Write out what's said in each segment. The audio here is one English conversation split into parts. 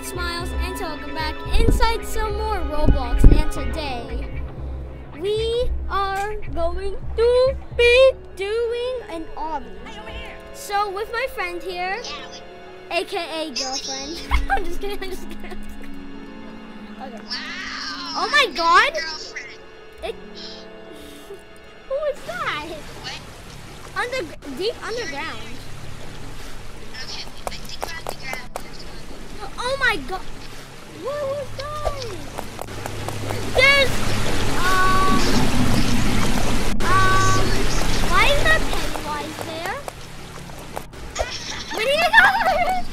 it's Myles, and welcome back inside some more Roblox, and today we are going to be doing an obby. Hey, so with my friend here, yeah, aka girlfriend. I'm just kidding, I'm just kidding. Okay. Wow, oh my god! It, who is that? What? Under, deep underground. Oh my god! What was that? There's... Um... Um... Why is that Pennywise there? Where did he go?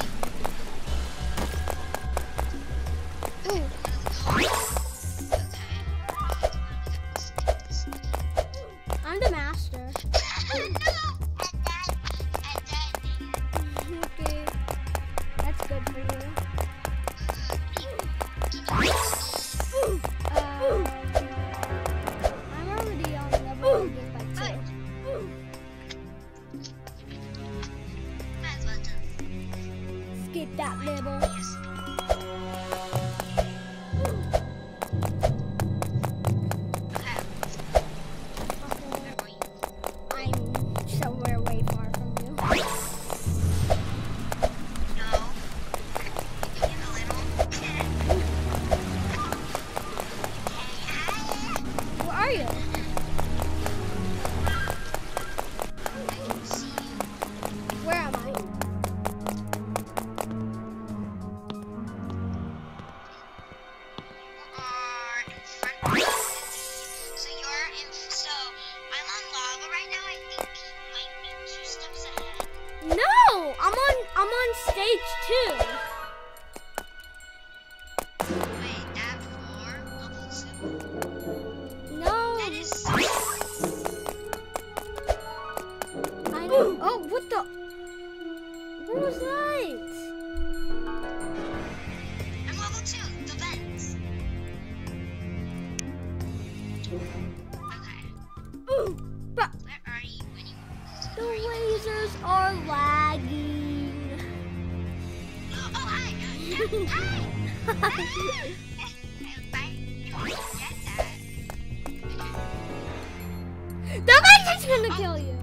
that guy's just gonna kill you!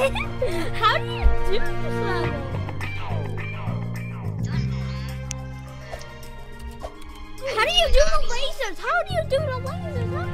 How do you do this level? How do you do the lasers? How do you do the lasers? How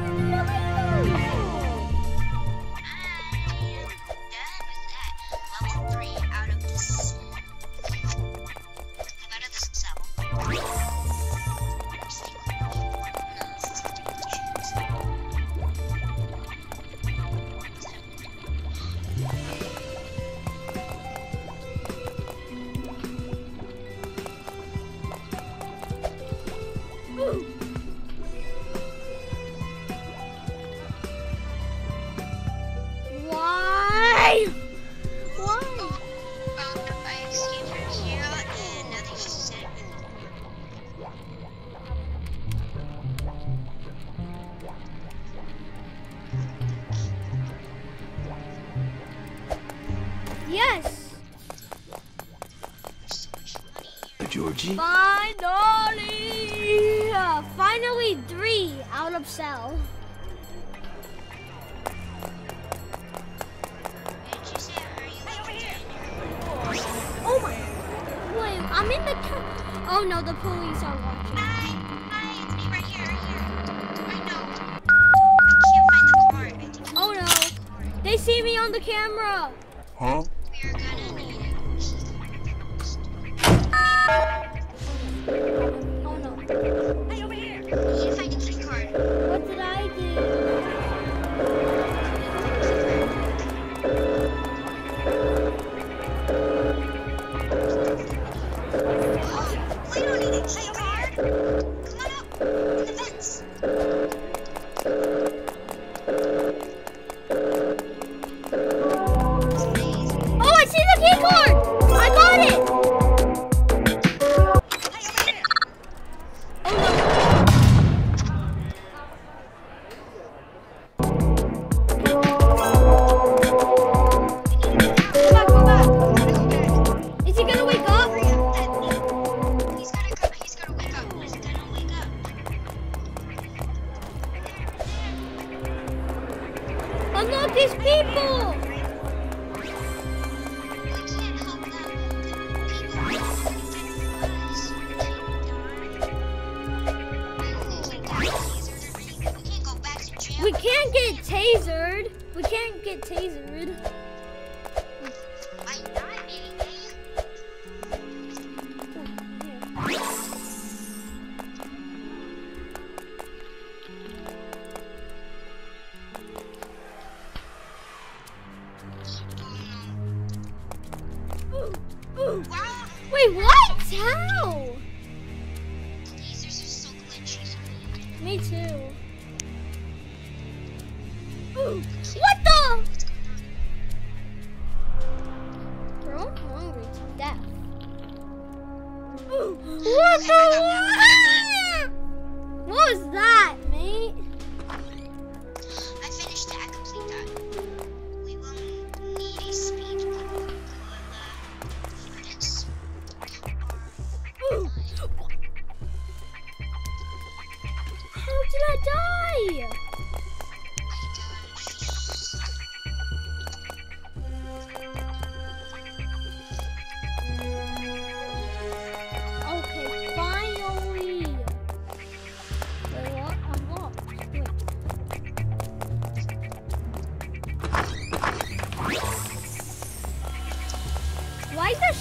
Sell. But these people! We can't get tasered. We can't get tasered.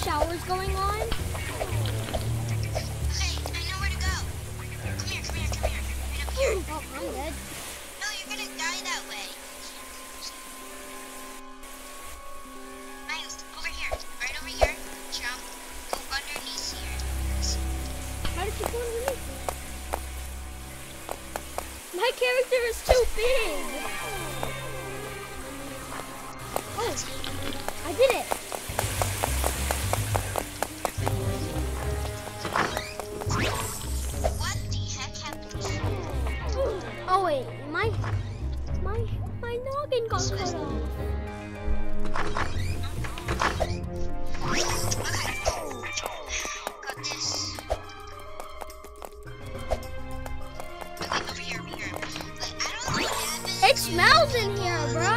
showers going on. Hey, I know where to go. Come here, come here, come here. Right up here. Oh, I'm dead. No, you're gonna die that way. Myles, over here. Right over here. Jump. Go underneath here. How did you go underneath here? My character is too big. Oh, I did it. It smells in here, bro.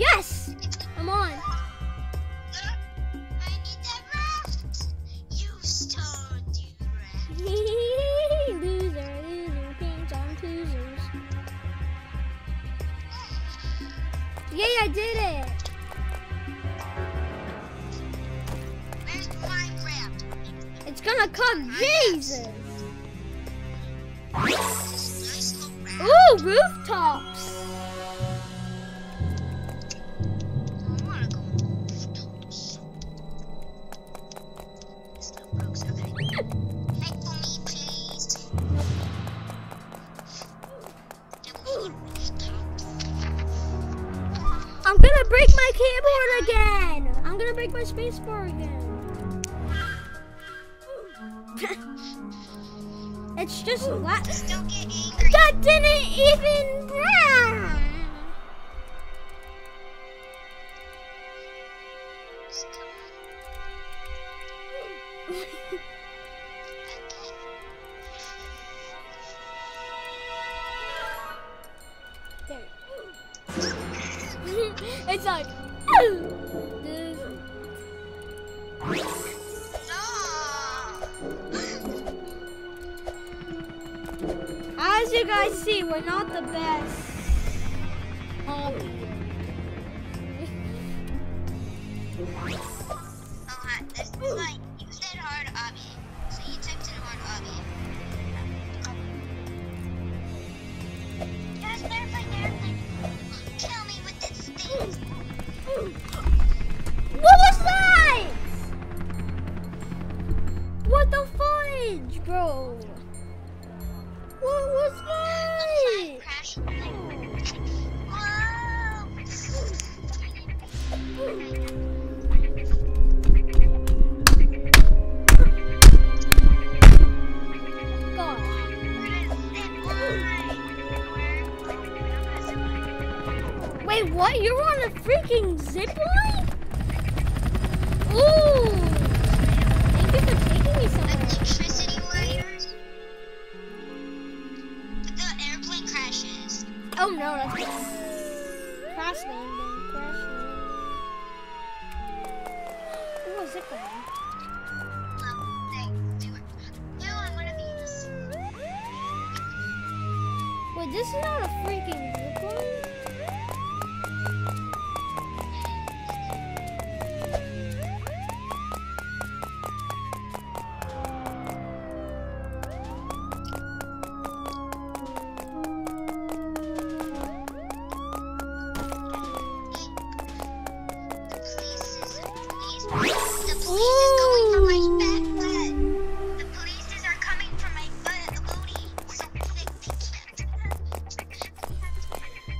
Yes! I'm on. break my space bar again. it's just Just don't get angry. That didn't even Christmas. Oh no, that's. Crash landing, crash landing. Ooh, a zip line.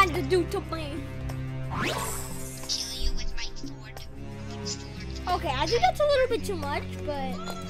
trying to do to me? Okay, I think that's a little bit too much, but...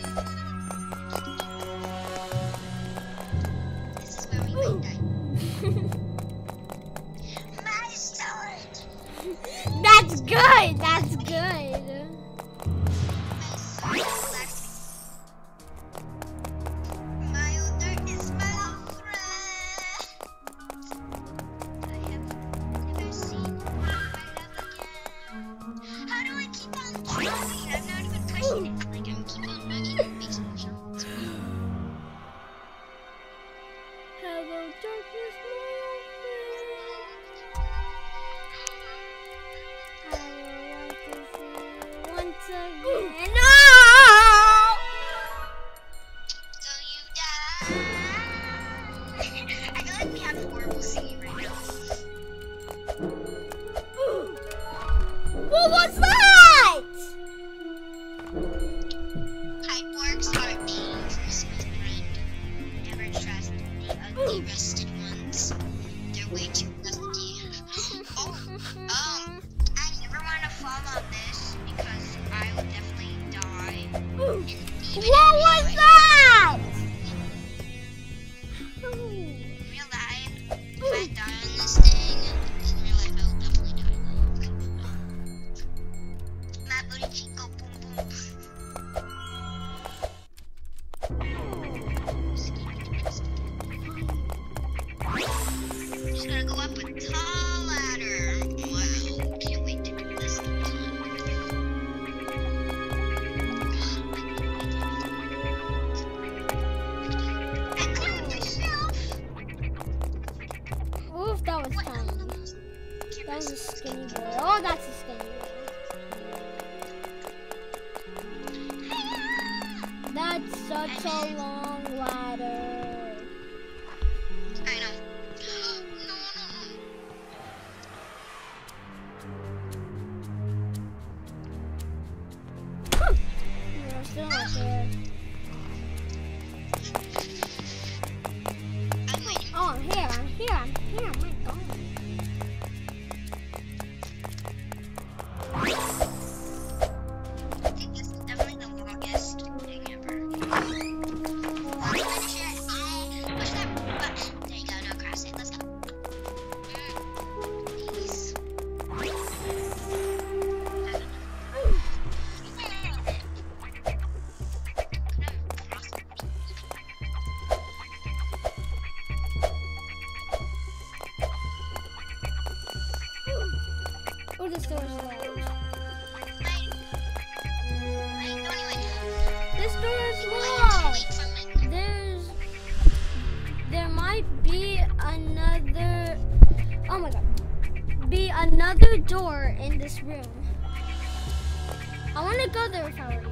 You're still not another door in this room. I want to go there if I were you.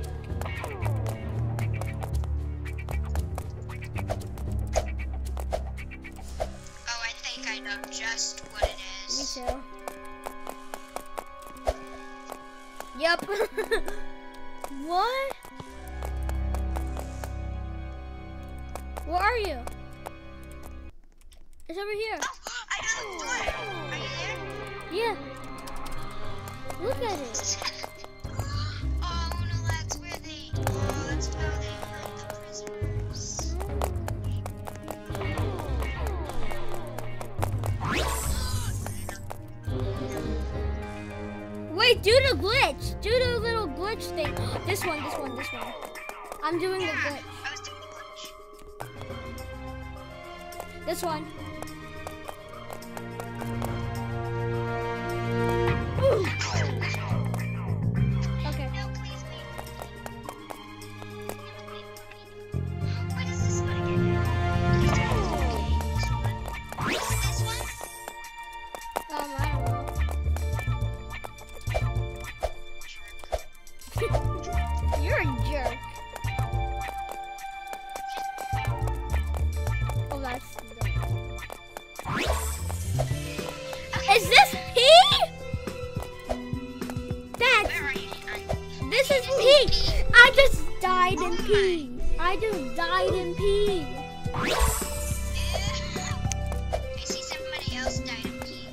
Oh, I think I know just what it Me too. Yep. what? Where are you? It's over here. Oh, I know the door. Are you Yeah. Look at it. oh no, that's where they. Oh, that's where they hurt the prisoners. Wait, do the glitch. Do the little glitch thing. This one, this one, this one. I'm doing the glitch. I was doing the glitch. This one. In P. I just died in P. I see somebody else died of pee.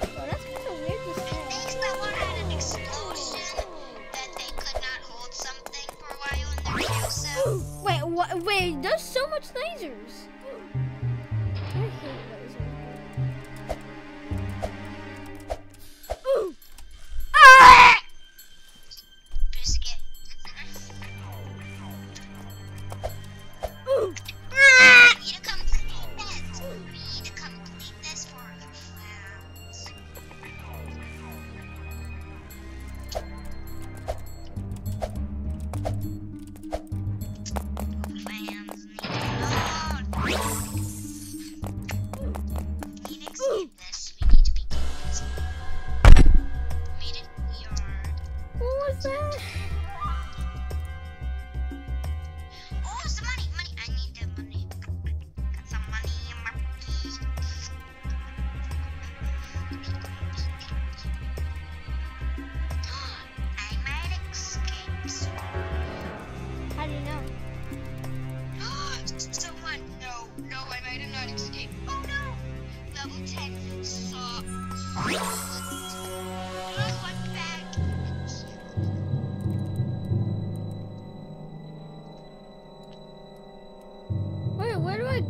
Oh, that's kind of weird to I think that had an explosion that they could not hold something for a while in their jail. Wait, what? Wait, there's so much lasers.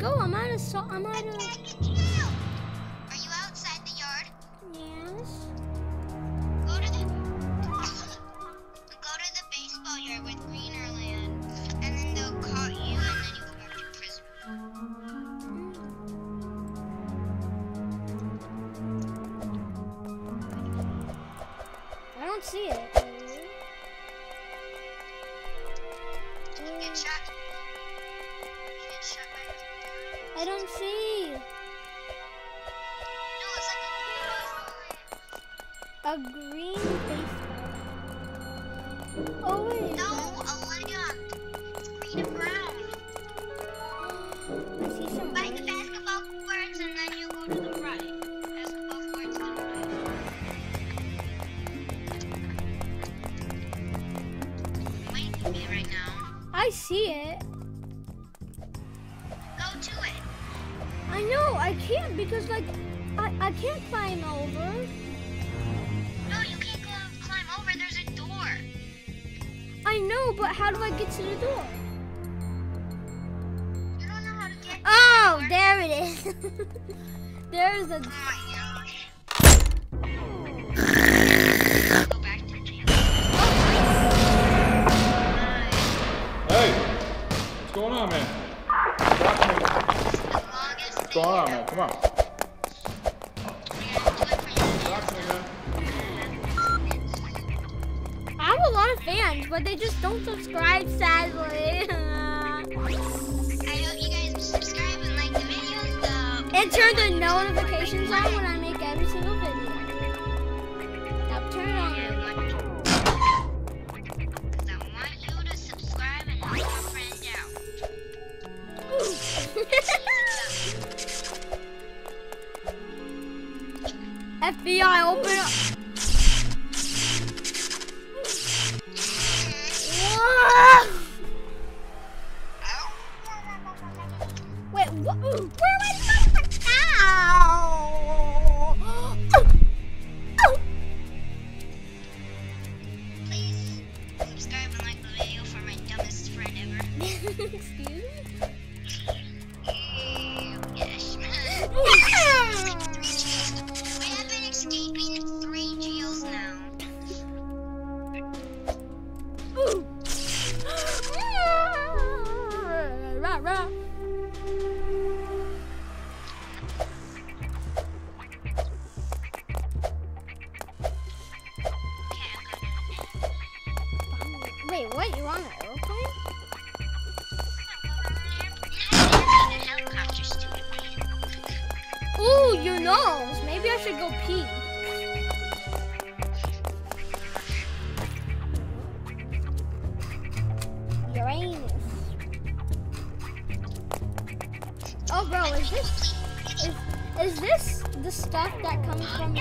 Go? I'm out of salt. I'm out of. I can't climb over. No, you can't go climb over. There's a door. I know, but how do I get to the door? You don't know how to get Oh, the there it is. There's a... Oh Hey, what's going on, man? What's going on, man? Come on. lot of fans, but they just don't subscribe, sadly. subscribe like videos, and turn the notifications on when I make every single video. Now turn it on. FBI, open up. Bro, is this is, is this the stuff that comes from the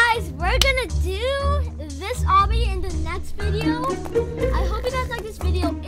we're gonna do this obby in the next video. I hope you guys like this video.